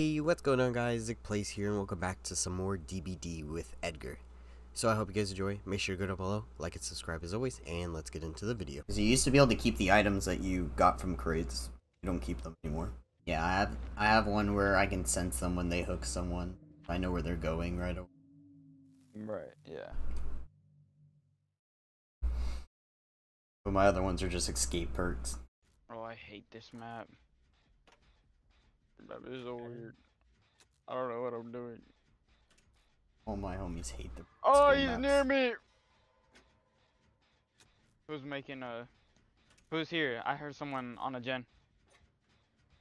Hey, what's going on guys? Zick Plays here and welcome back to some more DBD with Edgar. So I hope you guys enjoy. Make sure to go down below, like and subscribe as always, and let's get into the video. Because you used to be able to keep the items that you got from crates. You don't keep them anymore. Yeah, I have I have one where I can sense them when they hook someone. I know where they're going right away. Right, yeah. But my other ones are just escape perks. Oh, I hate this map. This map is so weird. I don't know what I'm doing. All my homies hate the Oh, he's maps. near me! Who's making a... Who's here? I heard someone on a gen.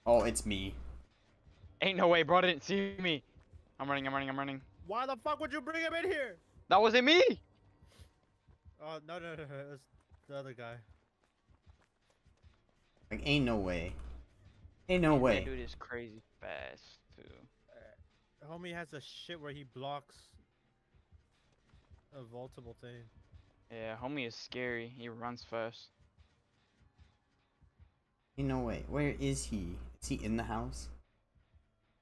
Oh, it's me. Ain't no way, bro. Didn't see me. I'm running, I'm running, I'm running. Why the fuck would you bring him in here? That wasn't me! Oh no no no, it was the other guy. Like, ain't no way. Ain't no That way. dude is crazy fast, too. Homie has a shit where he blocks a vaultable thing. Yeah, homie is scary. He runs fast. Ain't no way. Where is he? Is he in the house?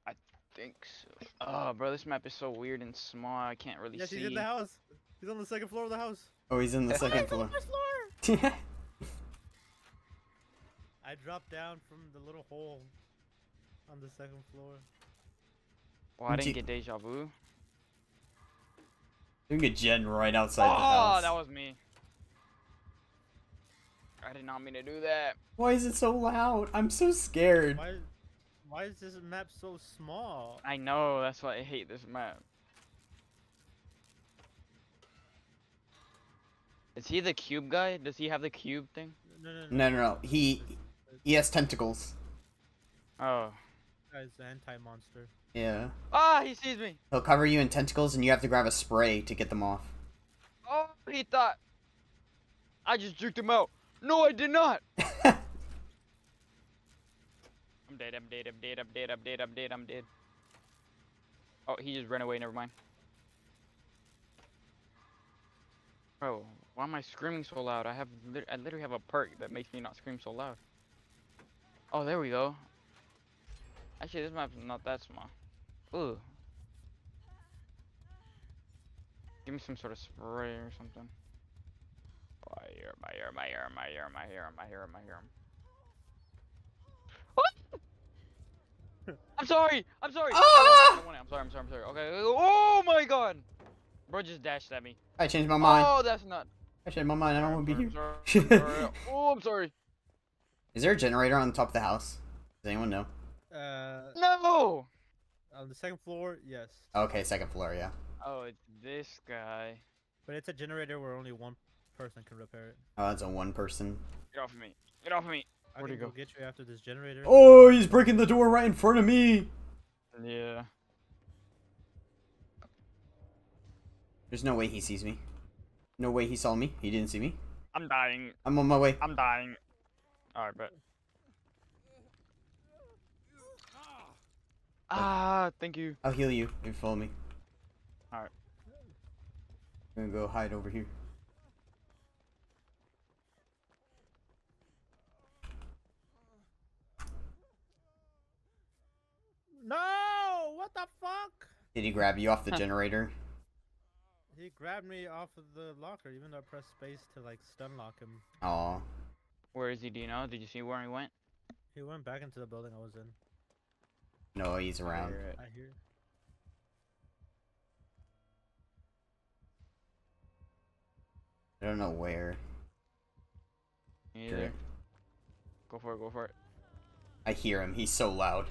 I think so. Oh, bro, this map is so weird and small. I can't really Yes, see. he's in the house. He's on the second floor of the house. Oh, he's in the second He's floor. on the first floor. Why I dropped down from the little hole on the second floor. Well, I didn't get deja vu. There's a gen right outside the oh, house. Oh, that was me. I did not mean to do that. Why is it so loud? I'm so scared. Why? Why is this map so small? I know, that's why I hate this map. Is he the cube guy? Does he have the cube thing? No no No, no, no. He he has tentacles. Oh. Guy's the anti-monster. Yeah. Ah, he sees me. He'll cover you in tentacles, and you have to grab a spray to get them off. Oh, he thought. I just juked him out. No, I did not. I'm dead, I'm dead, I'm dead, I'm dead, I'm dead, I'm dead, I'm dead. Oh, he just ran away, never mind. Bro, why am I screaming so loud? I have, I literally have a perk that makes me not scream so loud. Oh, there we go. Actually, this map's not that small. Ooh. Give me some sort of spray or something. Oh, I hear him, I hear him, I hear him, I hear him, I hear him, I hear him, I hear him. What? I'm sorry! I'm sorry! Ah! I don't want it, I don't want it, I'm sorry, I'm sorry, I'm sorry. Okay, oh my god! Bro just dashed at me. I changed my mind. Oh, that's not. I changed my mind. I don't want to be here. I'm sorry. Oh, I'm sorry. Is there a generator on the top of the house? Does anyone know? Uh, No! on the second floor, yes. Okay, second floor. Yeah. Oh, it's this guy. But it's a generator where only one person can repair it. Oh, that's a one person. Get off of me. Get off of me. I Where'd can go go? get you after this generator. Oh, he's breaking the door right in front of me. Yeah. There's no way he sees me. No way he saw me. He didn't see me. I'm dying. I'm on my way. I'm dying. Alright, but. Ah, thank you. I'll heal you if you follow me. Alright. I'm gonna go hide over here. No! What the fuck? Did he grab you off the generator? He grabbed me off of the locker, even though I pressed space to like stun lock him. Aw. Where is he? Do you know? Did you see where he went? He went back into the building I was in. No, he's around. I hear it. I hear. I don't know where. Me Sure. either. Go for it, go for it. I hear him. He's so loud.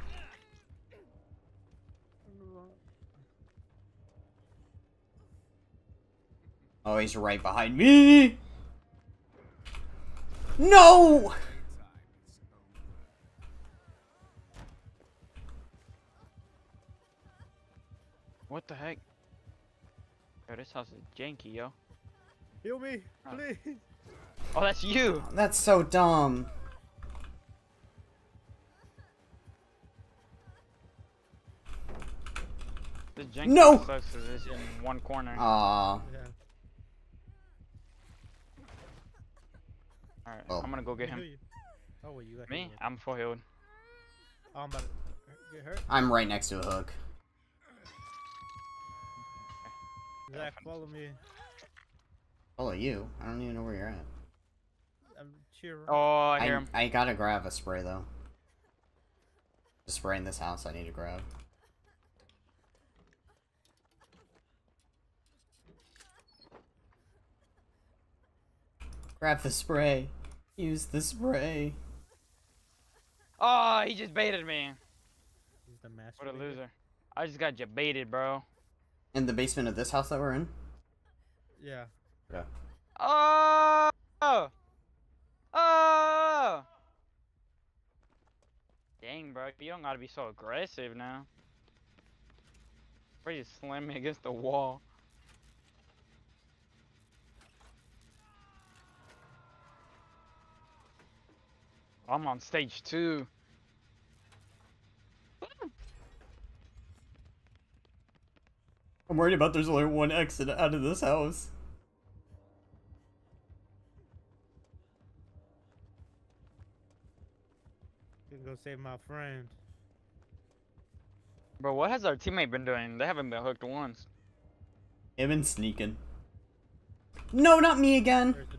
Oh, he's right behind me. No! What the heck? Yo, this house is janky, yo. Heal me, Oh. please. Oh, that's you! That's so dumb. This janky No! sucks 'cause it's in one corner. Aw. Yeah. Alright, Oh. I'm gonna go get him. Oh wait, you got Me? healed. I'm full healed. Oh, I'm about to... Get hurt? I'm right next to a hook. Zach, follow me. Follow you. I don't even know where you're at. I'm cheering. Oh, I hear I, him. I gotta grab a spray though. The spray in this house I need to grab. Grab the spray. Use the spray. Oh, he just baited me. He's the master. What a loser. I just got you baited, bro. In the basement of this house that we're in? Yeah. Yeah. Oh! Oh! oh! Dang, bro. You don't gotta be so aggressive now. Bro, you slam me against the wall. I'm on stage two. I'm worried about there's only one exit out of this house. Gonna go save my friend. Bro, what has our teammate been doing? They haven't been hooked once. I've been sneaking. No, not me again. There's a,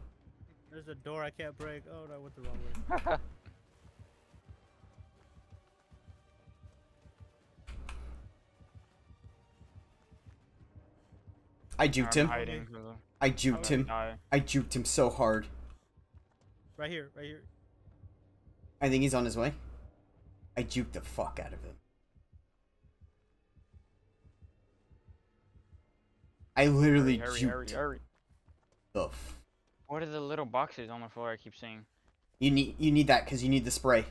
there's a door I can't break. Oh, no, I went the wrong way. I juked him. hiding 'cause of- I I'm juked him. die. I juked him so hard. Right here, right here. I think he's on his way. I juked the fuck out of him. I literally Hurry, hurry, juked hurry, hurry. the What are the little boxes on the floor I keep seeing? You need you need that because you need the spray.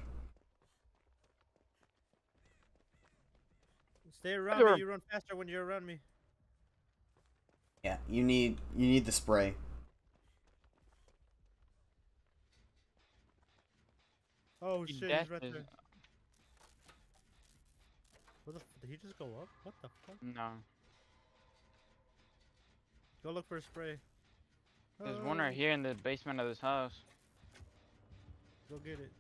Stay around me. You run faster when you're around me. Yeah, you need you need the spray. Oh He shit, death he's right there. What the f did he just go up? What the fuck? No. Go look for a spray. There's oh. one right Oh, here in the basement of this house. Go get it.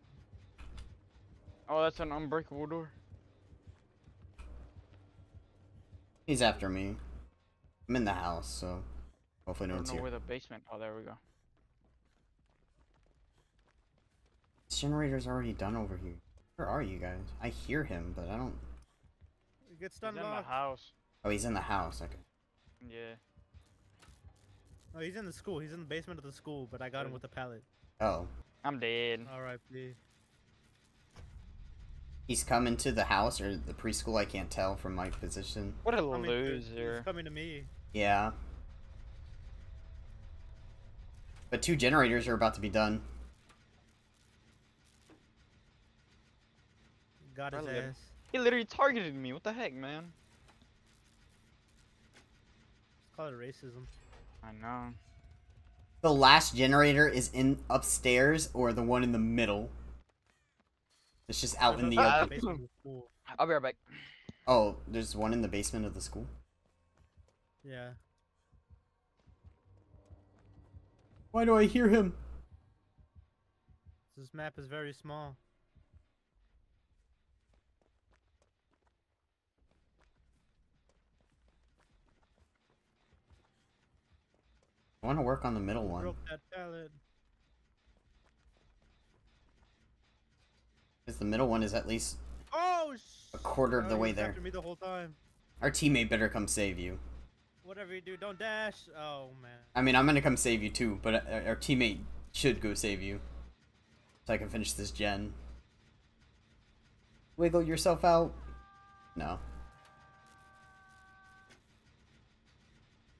Oh, that's an unbreakable door. He's after me. I'm in the house, so hopefully I no don't one's know here. where the basement. Oh, there we go. This generator's already done over here. Where are you guys? I hear him, but I don't. It gets He's in the house. Oh, he's in the house. Okay. Yeah. No, he's in the school. He's in the basement of the school, but I got him with a pallet. Oh, I'm dead. Alright, please. He's coming to the house or the preschool. I can't tell from my position. What a Coming to- loser. He's coming to me. Yeah. But two generators are about to be done. Got his ass. He literally targeted me. What the heck, man? Let's call it racism. I know. The last generator is in upstairs or the one in the middle. It's just out in the open. basement of the school. I'll be right back. Oh, there's one in the basement of the school. Yeah. Why do I hear him? This map is very small. I want to work on the middle one. Broke that pallet. Because the middle one is at least Oh, a quarter of oh, the he way there. After me the whole time. Our teammate better come save you. Whatever you do, don't dash. Oh man. I mean, I'm gonna come save you too, but uh, our teammate should go save you. So I can finish this gen. Wiggle yourself out. No.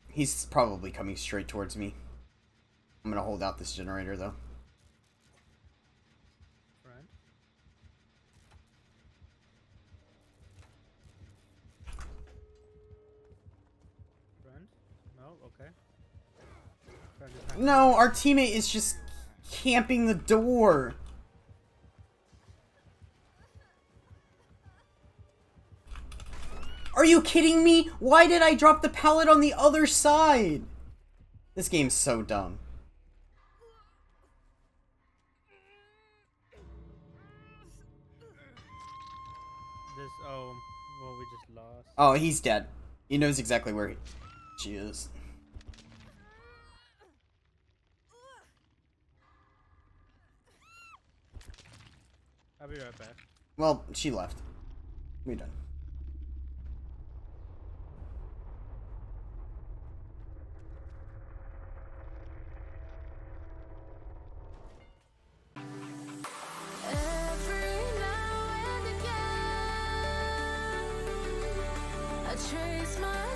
He's probably coming straight towards me. I'm gonna hold out this generator though. Friend. Friend? No. Oh, okay. Is not- No, our teammate is just camping the door. Are you kidding me? Why did I drop the pallet on the other side? This game's so dumb. This. Oh, well, we just lost. Oh, he's dead. He knows exactly where he, she is. I'll be right back. Well, she left. We're done. trace my